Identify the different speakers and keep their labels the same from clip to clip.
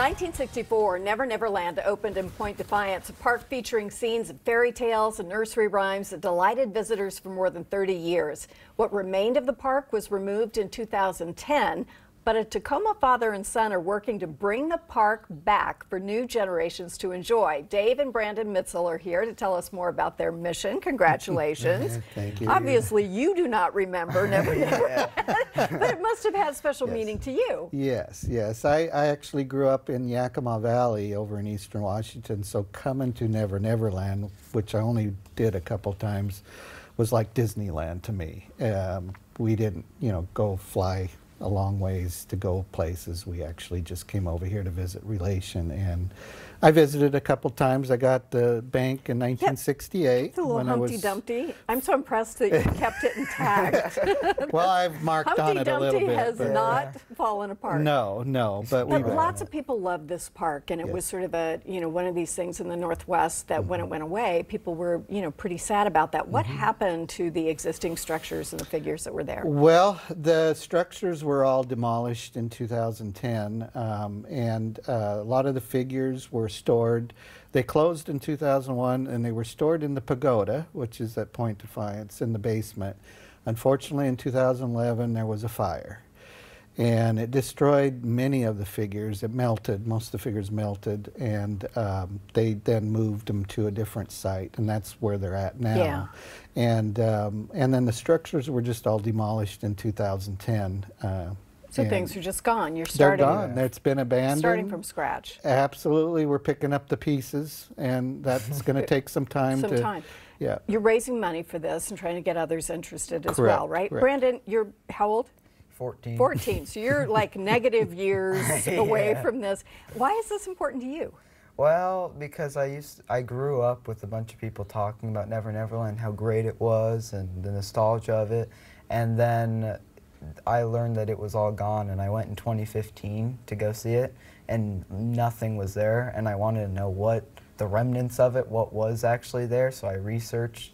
Speaker 1: 1964, Never Never Land opened in Point Defiance, a park featuring scenes of fairy tales and nursery rhymes that delighted visitors for more than 30 years. What remained of the park was removed in 2010, but a Tacoma father and son are working to bring the park back for new generations to enjoy. Dave and Brandon Mitzel are here to tell us more about their mission. Congratulations.
Speaker 2: Thank you.
Speaker 1: Obviously, you do not remember Never Never but it must have had special
Speaker 2: Yes.
Speaker 1: meaning to you.
Speaker 2: Yes, yes. I, I actually grew up in Yakima Valley over in eastern Washington, so coming to Never Never Land, which I only did a couple times, was like Disneyland to me. Um, we didn't, you know, go fly a long ways to go places. We actually just came over here to visit relation, and I visited a couple times. I got the bank in 1968
Speaker 1: It's a little Humpty
Speaker 2: was.
Speaker 1: Dumpty. I'm so impressed that you kept it intact.
Speaker 2: Well, I've marked on
Speaker 1: Humpty
Speaker 2: it a little bit.
Speaker 1: Humpty
Speaker 2: Dumpty has
Speaker 1: not fallen apart.
Speaker 2: No, no, but we.
Speaker 1: But lots of people love this park, and it was sort of a, you know, one of these things in the Northwest that when it
Speaker 2: Mm-hmm.
Speaker 1: went away, people were, you know, pretty sad about that. What happened to the existing structures and the figures that were there?
Speaker 2: Well, the structures were all demolished in 2010, um, and uh, a lot of the figures were stored. They closed in 2001, and they were stored in the pagoda, which is at Point Defiance, in the basement. Unfortunately, in 2011, there was a fire, and it destroyed many of the figures. It melted, most of the figures melted, and um, they then moved them to a different site, and that's where they're at now.
Speaker 1: Yeah.
Speaker 2: And um, and then the structures were just all demolished in 2010. Uh,
Speaker 1: So
Speaker 2: and
Speaker 1: things are just gone. You're starting.
Speaker 2: they're
Speaker 1: starting,
Speaker 2: gone. It's been abandoned.
Speaker 1: starting from scratch.
Speaker 2: Absolutely, we're picking up the pieces, and that's going to take some time
Speaker 1: Some
Speaker 2: to.
Speaker 1: time.
Speaker 2: Yeah.
Speaker 1: You're raising money for this and trying to get others interested as well, right?
Speaker 2: correct.
Speaker 1: Brandon, you're how old?
Speaker 3: 14.
Speaker 1: 14. So you're like negative years away from this. Why is this important to you?
Speaker 3: Well, because I used I grew up with a bunch of people talking about Never Neverland, how great it was, and the nostalgia of it, and then I learned that it was all gone, and I went in 2015 to go see it, and nothing was there, and I wanted to know what the remnants of it, what was actually there, so I researched,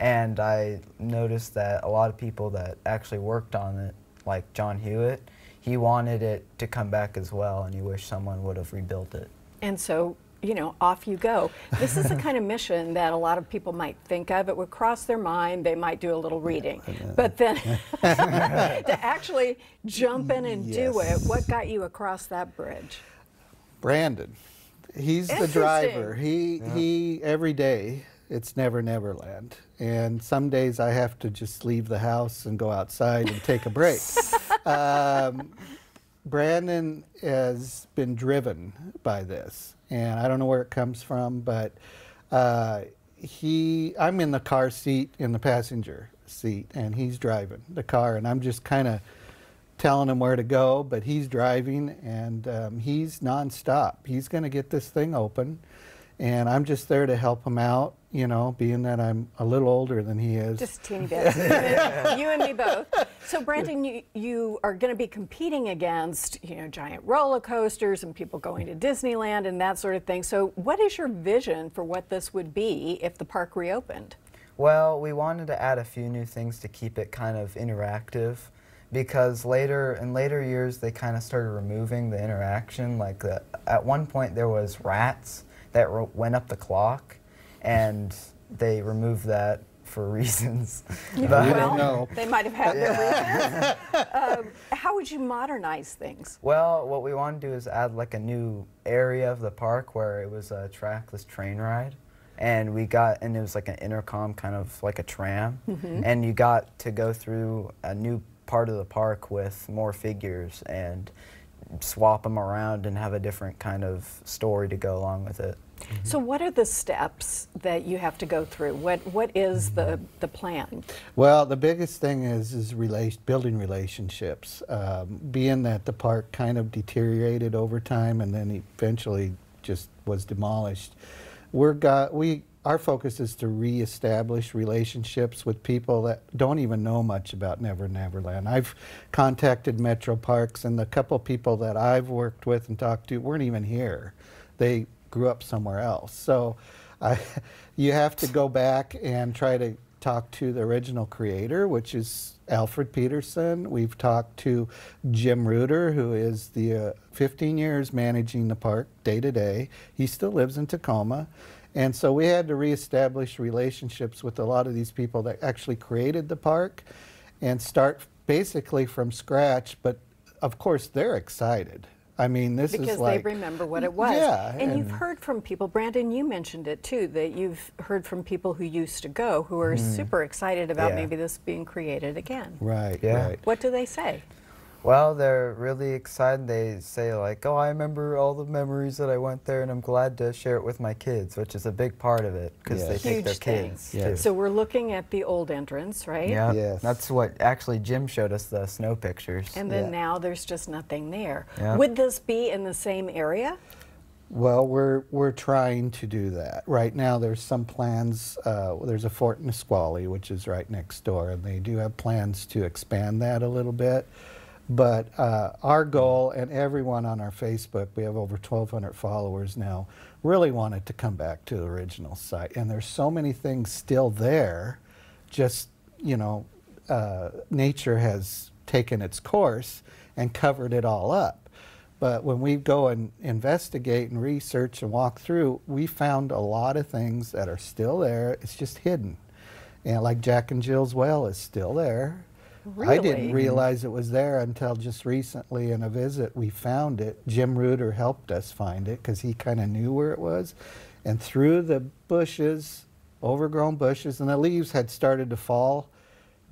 Speaker 3: and I noticed that a lot of people that actually worked on it, like John Hewitt, he wanted it to come back as well, and he wished someone would have rebuilt it.
Speaker 1: And so, you know, off you go. This is the kind of mission that a lot of people might think of. It would cross their mind. They might do a little reading. But then to actually jump in and do it, what got you across that bridge?
Speaker 2: Brandon, he's the driver. He he every day. It's never Neverland, and some days I have to just leave the house and go outside and take a break. um, Brandon has been driven by this, and I don't know where it comes from, but uh, he. I'm in the car seat in the passenger seat, and he's driving the car, and I'm just kind of telling him where to go, but he's driving and um, he's nonstop. He's going to get this thing open, and I'm just there to help him out. You know, being that I'm a little older than he is.
Speaker 1: Just a teeny bit. you, and, you and me both. So, Brandon, you, you are going to be competing against, you know, giant roller coasters and people going to Disneyland and that sort of thing. So, what is your vision for what this would be if the park reopened?
Speaker 3: Well, we wanted to add a few new things to keep it kind of interactive because later in later years they kind of started removing the interaction like the, at one point there was rats that ro- went up the clock and they removed that for reasons.
Speaker 2: We
Speaker 3: But-
Speaker 2: don't.
Speaker 1: They might have had their reasons. Um, how would you modernize things?
Speaker 3: Well, what we want to do is add like a new area of the park where it was a trackless train ride. And we got, and it was like an intercom, kind of like a tram. And you got to go through a new part of the park with more figures and swap them around and have a different kind of story to go along with it.
Speaker 1: So, what are the steps that you have to go through? What What is the, the plan?
Speaker 2: Well, the biggest thing is is relation, building relationships. Um, being that the park kind of deteriorated over time and then eventually just was demolished, we're got we our focus is to reestablish relationships with people that don't even know much about Never Neverland. I've contacted Metro Parks, and the couple people that I've worked with and talked to weren't even here. They grew up somewhere else. So, I, you have to go back and try to talk to the original creator, which is Alfred Peterson. We've talked to Jim Reuter, who is the uh, 15 years managing the park day to day. He still lives in Tacoma. And so we had to reestablish relationships with a lot of these people that actually created the park and start basically from scratch. But of course, they're excited. I mean, this
Speaker 1: because
Speaker 2: is like.
Speaker 1: Because they remember what it was.
Speaker 2: Yeah,
Speaker 1: and, you've heard from people, Brandon, you mentioned it too, that you've heard from people who used to go who are hmm. super excited about
Speaker 3: Yeah.
Speaker 1: maybe this being created again.
Speaker 2: Right,
Speaker 3: Yeah.
Speaker 2: right.
Speaker 1: What do they say?
Speaker 3: Well, they're really excited. They say like, "Oh, I remember all the memories that I went there, and I'm glad to share it with my kids," which is a big part of it because they
Speaker 2: Yes.
Speaker 3: take their
Speaker 1: Huge thing.
Speaker 3: kids
Speaker 2: Yes.
Speaker 1: So we're looking at the old entrance, right?
Speaker 3: yeah,
Speaker 2: Yes.
Speaker 3: that's what actually Jim showed us the snow pictures.
Speaker 1: And then
Speaker 2: Yeah.
Speaker 1: now there's just nothing there.
Speaker 3: Yeah.
Speaker 1: Would this be in the same area?
Speaker 2: Well, we're we're trying to do that right now. There's some plans. Uh, there's a Fort Nisqually, which is right next door, and they do have plans to expand that a little bit. But uh, our goal, and everyone on our Facebook, we have over 1,200 followers now, really wanted to come back to the original site. And there's so many things still there. Just you know, uh, nature has taken its course and covered it all up. But when we go and investigate and research and walk through, we found a lot of things that are still there. It's just hidden. And like Jack and Jill's well is still there. I didn't realize it was there until just recently in a visit we found it. Jim Reuter helped us find it because he kind of knew where it was. And through the bushes, overgrown bushes, and the leaves had started to fall,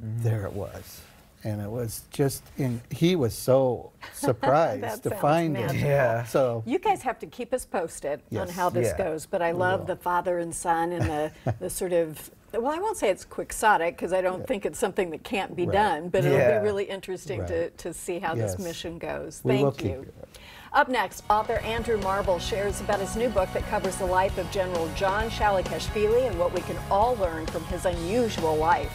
Speaker 2: mm-hmm. there it was. And it was just in, he was so surprised to
Speaker 1: sounds
Speaker 2: find it.
Speaker 3: Yeah.
Speaker 2: So,
Speaker 1: You guys have to keep us posted on how this
Speaker 3: Yeah.
Speaker 1: goes, but I love the father and son and the, the sort of, well, I won't say it's quixotic because I don't think it's something that can't be
Speaker 2: Right.
Speaker 1: done, but it'll be really interesting to,
Speaker 2: Right.
Speaker 1: to see how this mission goes.
Speaker 2: We
Speaker 1: Thank you.
Speaker 2: you.
Speaker 1: Up next, author Andrew Marble shares about his new book that covers the life of General John Shalikashvili and what we can all learn from his unusual life.